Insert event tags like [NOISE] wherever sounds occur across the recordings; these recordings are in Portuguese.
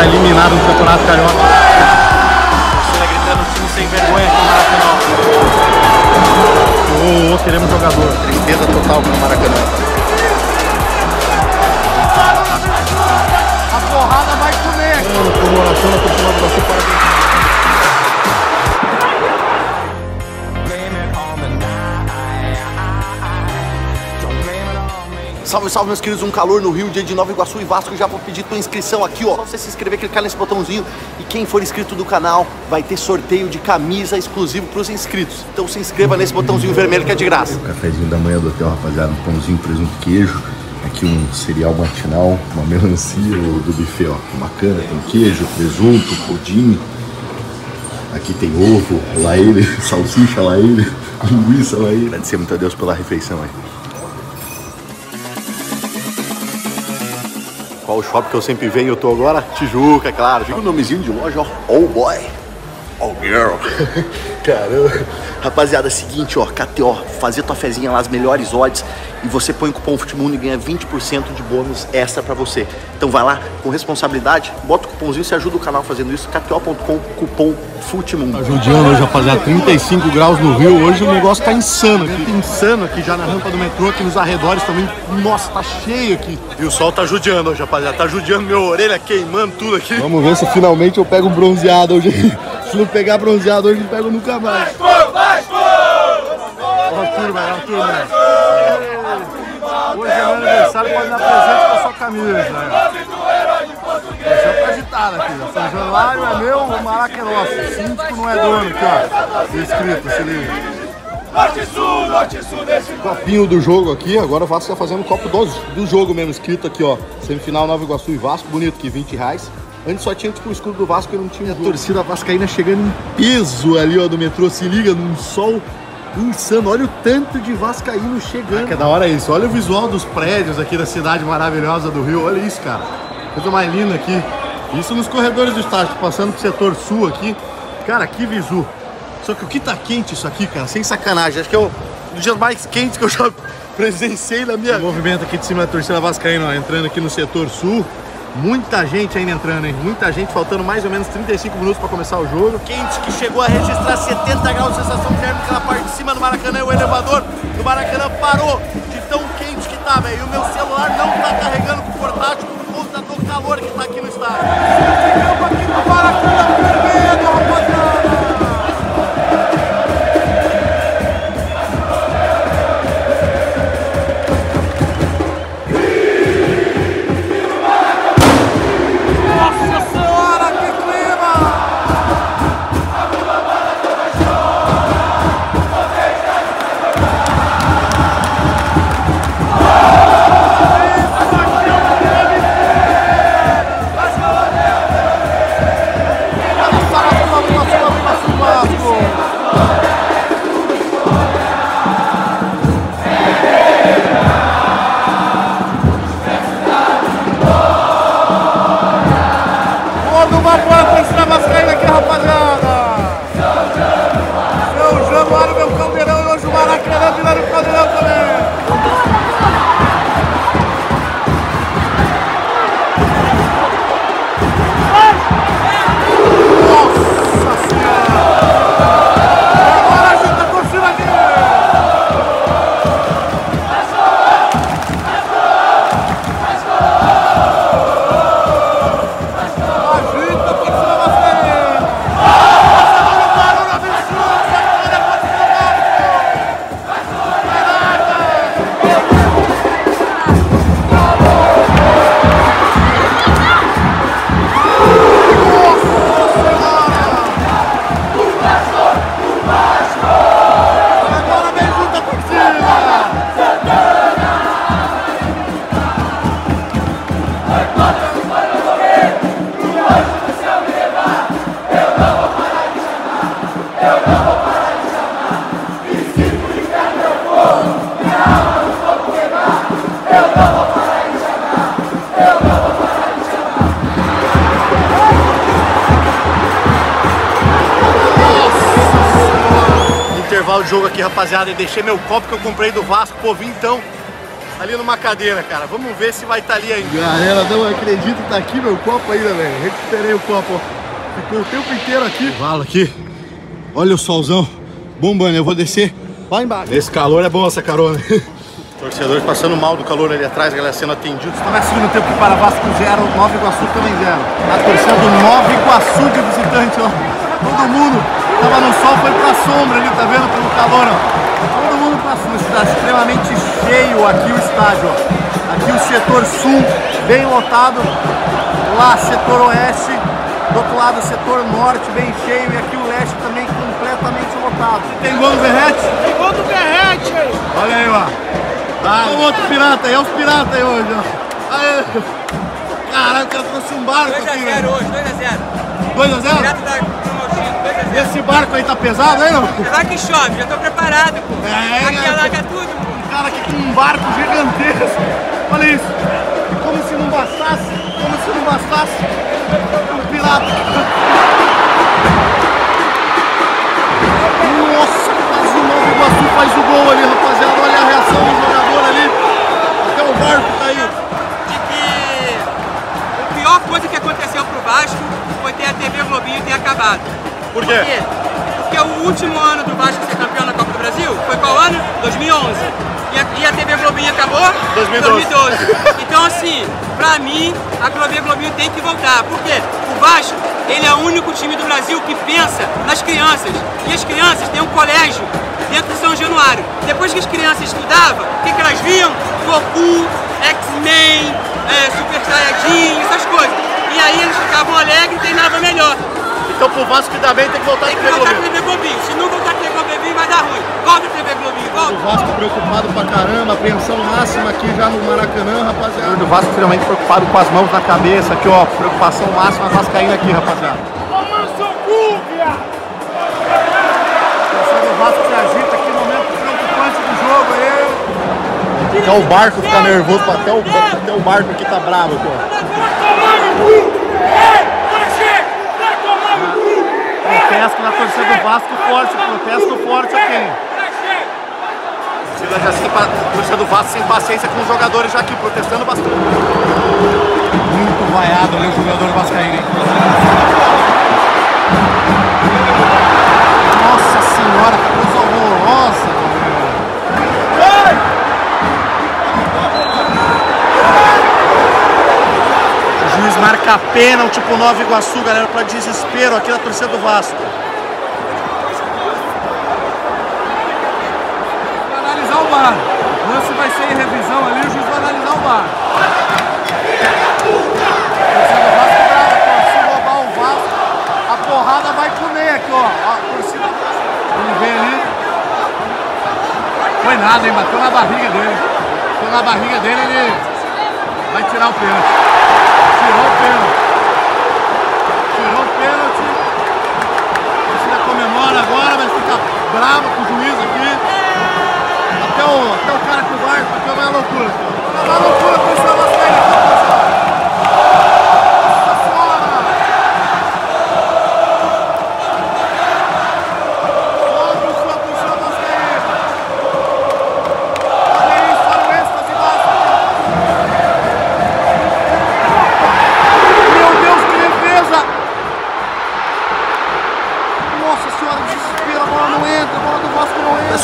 tá eliminado no Campeonato Carioca. Você gritando time sem vergonha aqui no Maracanã. Ô, ô, queremos jogador. Tristeza total no Maracanã. A porrada vai comer. Comemoração na torcida do Salve, salve, meus queridos. Um calor no Rio, dia de Nova Iguaçu e Vasco. Já vou pedir tua inscrição aqui, ó. Só você se inscrever, clicar nesse botãozinho. E quem for inscrito do canal vai ter sorteio de camisa exclusivo pros inscritos. Então se inscreva nesse botãozinho vermelho que é de graça. Cafézinho da manhã do hotel, rapaziada. Um pãozinho, presunto, queijo. Aqui um cereal matinal, uma melancia do buffet, ó. Bacana, tem queijo, presunto, pudim. Aqui tem ovo, lá ele, [LAUGHS] salsicha, lá ele, [LAUGHS] linguiça, lá ele. Agradecer muito a Deus pela refeição aí. Qual o shopping que eu sempre venho? Eu tô agora? Tijuca, é claro. Diga o nomezinho de loja, ó. Oh boy. Oh girl. [LAUGHS] Caramba. Rapaziada, é seguinte, ó, KTO, fazer tua fezinha lá, as melhores odds, e você põe o cupom Futimundo e ganha 20% de bônus extra pra você. Então vai lá, com responsabilidade, bota o cupomzinho, você ajuda o canal fazendo isso, kto.com, cupom Futimundo. Tá judiando hoje, rapaziada. 35 graus no Rio. Hoje o negócio tá insano aqui. Tá insano aqui já na rampa do metrô, aqui nos arredores também. Nossa, tá cheio aqui. E o sol tá judiando hoje, rapaziada. Tá judiando minha orelha, queimando tudo aqui. Vamos ver se finalmente eu pego um bronzeado hoje. [LAUGHS] Se não pegar bronzeado hoje, não pego nunca mais. Ó, a turma, ó, a turma. Hoje é meu aniversário, pode dar presente com a sua camisa. Né? Você tá agitado aqui, ó. São Januário é meu, o Maraca é nosso. O síndico não é dono aqui, ó. Escrito, se liga. Copinho do jogo aqui, agora o Vasco tá fazendo copo do, do jogo mesmo, escrito aqui, ó. Semifinal Nova Iguaçu e Vasco, bonito aqui, 20 reais. Antes só tinha tipo o escudo do Vasco e não tinha. A torcida vascaína chegando em peso ali, ó, do metrô. Se liga, num sol insano. Olha o tanto de vascaíno chegando. que é da hora isso. Olha o visual dos prédios aqui da cidade maravilhosa do Rio. Olha isso, cara. Coisa mais linda aqui. Isso nos corredores do estádio, passando pro setor sul aqui. Cara, que visu. Só que o que tá quente isso aqui, cara, sem sacanagem. Acho que é um dos dias mais quentes que eu já [LAUGHS] presenciei na minha... O movimento aqui de cima da torcida vascaína, ó, entrando aqui no setor sul. Muita gente ainda entrando, hein? Muita gente, faltando mais ou menos 35 minutos para começar o jogo. Quente que chegou a registrar 70 graus de sensação térmica na parte de cima do Maracanã. O elevador do Maracanã parou de tão quente que tá, velho. E o meu celular não tá carregando com o portátil por conta do calor que tá aqui no estádio. Chegamos aqui no Maracanã jogo aqui, rapaziada, e deixei meu copo que eu comprei do Vasco, pô, vim então ali numa cadeira, cara. Vamos ver se vai estar tá ali ainda. Galera, não acredito que tá aqui meu copo ainda, velho. Recuperei o copo, Ficou o tempo inteiro aqui. Valo aqui. Olha o solzão bombando. Eu vou descer lá embaixo. Esse calor é bom essa carona. [LAUGHS] Torcedores passando mal do calor ali atrás, galera sendo atendidos. Começa o segundo tempo para Vasco 0, Nova Iguaçu também 0. A torcida do Nova Iguaçu de visitante, ó. Todo mundo tava no sol, foi pra sombra ali, tá vendo? Pelo calor, ó. Todo mundo pra sombra. Está extremamente cheio aqui o estádio, ó. Aqui o setor sul, bem lotado. Lá, setor oeste. Do outro lado, o setor norte, bem cheio. E aqui o leste também completamente lotado. Tem gol do Berrete? Tem gol do Berrete aí. Olha aí, ó. Ah, o outro pirata aí, é os piratas aí hoje, ó. Aê. Caralho, o cara trouxe um barco 2 a 0 hoje, 2x0. 2x0? Pirata da 2x0. Esse barco aí tá pesado aí, não? Vai que chove, já tô preparado, pô. É, aqui é, alaga tudo, pô. Cara aqui com um barco gigantesco. Olha isso. Como se não bastasse, como se não bastasse. Um pirata. Nossa, quase o Nova Iguaçu faz o gol ali, rapaziada. Olha a reação do jogador ali. Até o barco caiu. De que a pior coisa que aconteceu pro Vasco foi ter a TV Globinho ter acabado. Por quê? Por quê? Porque o último ano do Vasco ser campeão na Copa do Brasil foi qual ano? 2011. E a, e a TV Globinho acabou? 2012. 2012. Então assim, pra mim, a TV Globinho tem que voltar. Por quê? O Vasco, ele é o único time do Brasil que pensa nas crianças. E as crianças têm um colégio dentro de São Januário. Depois que as crianças estudavam, o que, que elas viam? Goku, X-Men, é, Super Saiyajin, essas coisas. E aí eles ficavam alegres e treinavam melhor. Então pro Vasco que dá bem tem que voltar tem que voltar a TV Globinho. Se não voltar a TV Globinho vai dar ruim. Volta a TV Globinho, volta. O Vasco preocupado pra caramba, apreensão máxima aqui já no Maracanã, rapaziada. O Vasco finalmente preocupado com as mãos na cabeça aqui, ó. Preocupação máxima, Vascaína aqui, rapaziada. Toma seu cu, viado! O Vasco se agita aqui, momento preocupante do jogo aí. Até o barco fica nervoso, até o, até o barco aqui tá bravo aqui, ó. Protesto na torcida do Vasco forte, protesto forte aqui. A já sem, torcida do Vasco sem paciência com os jogadores já aqui, protestando bastante. Muito vaiado ali o jogador vascaíno, hein? Pênalti pro Nova Iguaçu, galera, para desespero aqui da torcida do Vasco. Vai analisar o VAR. O lance vai ser em revisão ali, o juiz vai analisar o VAR. porrada vai comer aqui, ó. A torcida. Ele vem ali. Foi nada, hein? Bateu na barriga dele. Bateu na barriga dele, ele vai tirar o pênalti. Tirou o pênalti. Pênalti. A torcida comemora agora, mas fica brava com o juiz aqui. Até o, até o cara que vai, porque é loucura. É uma loucura,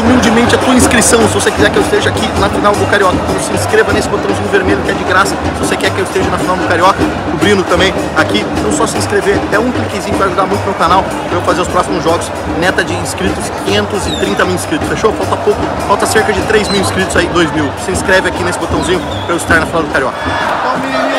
humildemente a tua inscrição. Se você quiser que eu esteja aqui na final do Carioca, então se inscreva nesse botãozinho vermelho que é de graça. Se você quer que eu esteja na final do Carioca, cobrindo também aqui, não só se inscrever, é um cliquezinho que vai ajudar muito meu canal para eu fazer os próximos jogos. Meta de inscritos, 530 mil inscritos, fechou? Falta pouco, falta cerca de 3 mil inscritos aí, 2 mil. Se inscreve aqui nesse botãozinho para eu estar na final do Carioca.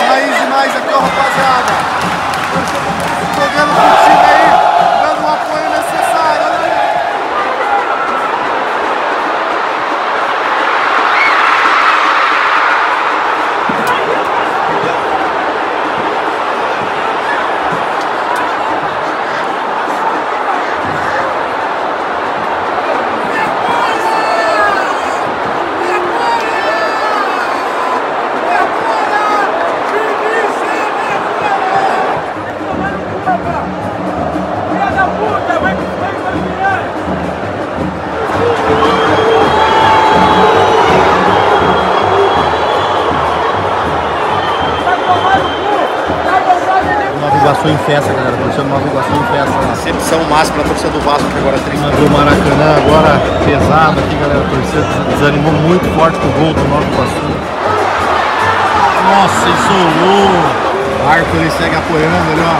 Festa, galera. Torcida do Nova Iguaçu em festa. Recepção máxima pra torcida do Vasco, que agora tem Do Maracanã agora pesado aqui, galera. A torcida desanimou muito forte com o gol do Nova Iguaçu. Nossa, isolou. Arco ele segue apoiando ali, ó.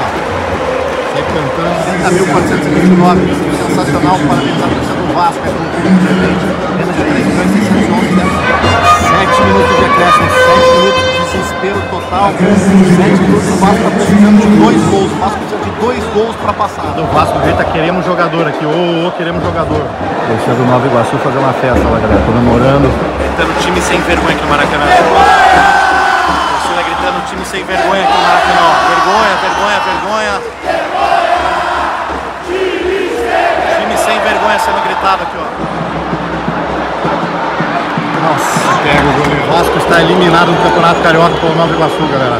Segue cantando. 30.429. Sensacional, parabéns à torcida do Vasco. É um clube independente. Menos de 3 milhões e 611 né? 7 minutos de acréscimo, 7 minutos de desespero total. 7 minutos o Vasco tá precisando de dois gols. O Vasco precisa de dois gols pra passar. Do Vasco grita, queremos jogador aqui. Ô, ô, queremos jogador. Torcida do Nova Iguaçu fazer uma festa lá, galera. Comemorando. Gritando time sem vergonha aqui no Maracanã. Torcida gritando time sem vergonha aqui no Maracanã. Vergonha, vergonha, vergonha. Vergonha sendo gritado aqui, ó. Nossa, pega o goleiro. O Vasco está eliminado no Campeonato Carioca pelo Nova Iguaçu, galera.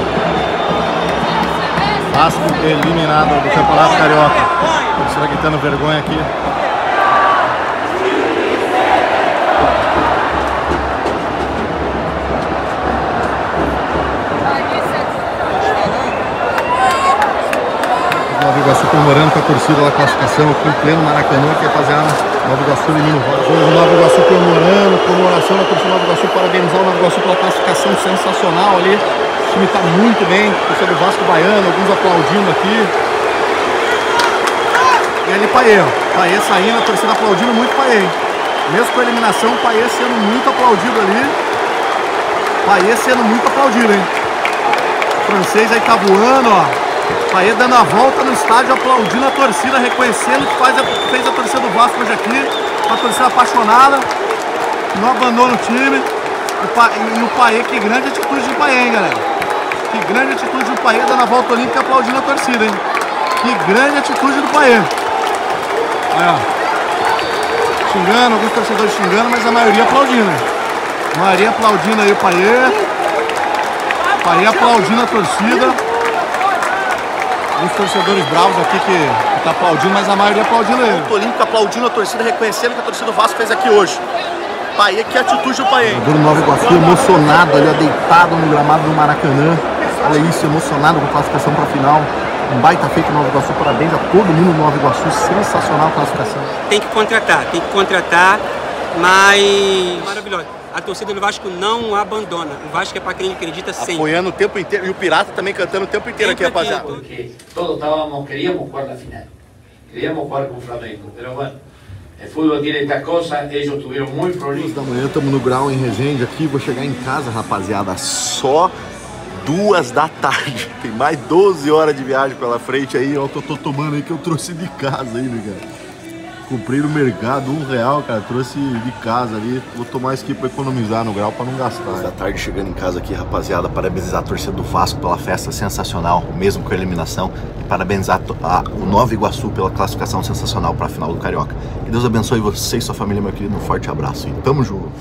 Vasco eliminado do Campeonato Carioca. Torcida gritando vergonha aqui. Nova Iguaçu comemorando com a torcida da classificação aqui em pleno Maracanã, que rapaziada, Nova Iguaçu elimina o Vasco. O Nova Iguaçu comemorando, comemoração da torcida Nova Iguaçu, parabenizar o Nova Iguaçu pela classificação sensacional ali. O time está muito bem, torcida do Vasco Baiano, alguns aplaudindo aqui. E ali Paê. Paê saindo, a torcida aplaudindo muito Paê. Mesmo com a eliminação, o Paê sendo muito aplaudido ali. Paê sendo muito aplaudido, hein? O francês aí tá voando, ó. Paê dando a volta no estádio, aplaudindo a torcida, reconhecendo que faz a, fez a torcida do Vasco hoje aqui. Uma torcida apaixonada, não abandona o time. O Pa- e o Paê, que grande atitude de Paê, hein, galera? Que grande atitude do Paê dando a volta olímpica aplaudindo a torcida, hein? Que grande atitude do Paê. Olha, ó. Xingando, alguns torcedores xingando, mas a maioria aplaudindo. A maioria aplaudindo aí o Paê. Paê aplaudindo a torcida. Uns torcedores bravos aqui que, que tá aplaudindo, mas a maioria aplaudindo ele. O Olímpico aplaudindo a torcida, reconhecendo que a torcida do Vasco fez aqui hoje. Paê, que atitude do Paê. Jogador do Nova Iguaçu emocionado ali, ó, deitado no gramado do Maracanã. Olha isso, emocionado com a classificação para a final. Um baita feito no Nova Iguaçu, parabéns a todo mundo do Nova Iguaçu, sensacional a classificação. Tem que contratar, tem que contratar, mas. Maravilhoso. A torcida do Vasco não abandona. O Vasco é para quem acredita sempre. Apoiando o tempo inteiro. E o Pirata também cantando o tempo inteiro aqui, rapaziada. porque todos estábamos, queríamos jugar la final, queríamos jugar con Flamengo, pero bueno, el fútbol tiene estas cosas, ellos tuvieron muy problemas. da manhã, estamos no grau em Resende aqui, vou chegar em casa, Rapaziada, só duas da tarde. [LAUGHS] Tem mais 12 horas de viagem pela frente aí, ó. que eu tô tomando aí que eu trouxe de casa aí, cara. Comprei no mercado, um real, cara, trouxe de casa ali. Vou tomar isso aqui pra economizar no grau, pra não gastar. da tarde chegando em casa aqui, rapaziada. Parabenizar a torcida do Vasco pela festa sensacional, mesmo com a eliminação. E parabenizar a- o Nova Iguaçu pela classificação sensacional para a final do Carioca. Que Deus abençoe você e sua família, meu querido. Um forte abraço e tamo junto.